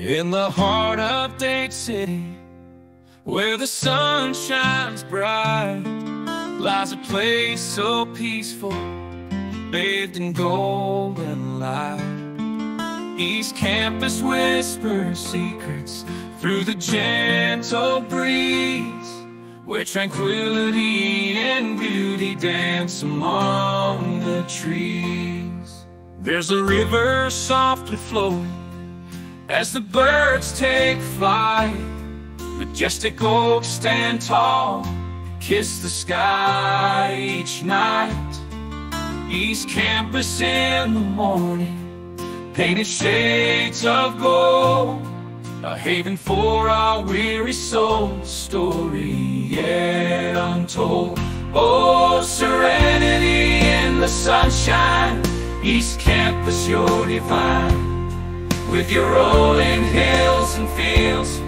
In the heart of Dade City, where the sun shines bright, lies a place so peaceful, bathed in golden light. East Campus whispers secrets through the gentle breeze, where tranquility and beauty dance among the trees. There's a river softly flowing as the birds take flight, majestic oaks stand tall, kiss the sky each night. East Campus in the morning, painted shades of gold, a haven for our weary souls, story yet untold. Oh, serenity in the sunshine, East Campus, you're divine. With your rolling hills and fields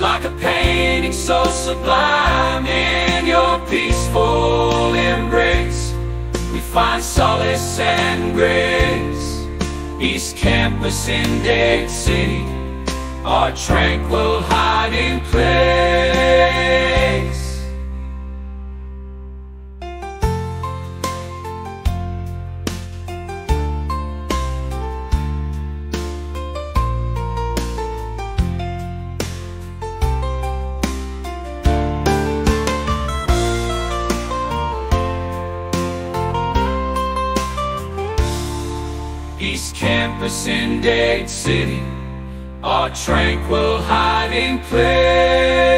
Like a painting so sublime In your peaceful embrace. We find solace and grace. East Campus in Dade City Our tranquil hiding place East Campus in Dade City, our tranquil hiding place.